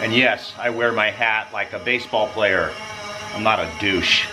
And yes, I wear my hat like a baseball player. I'm not a douche.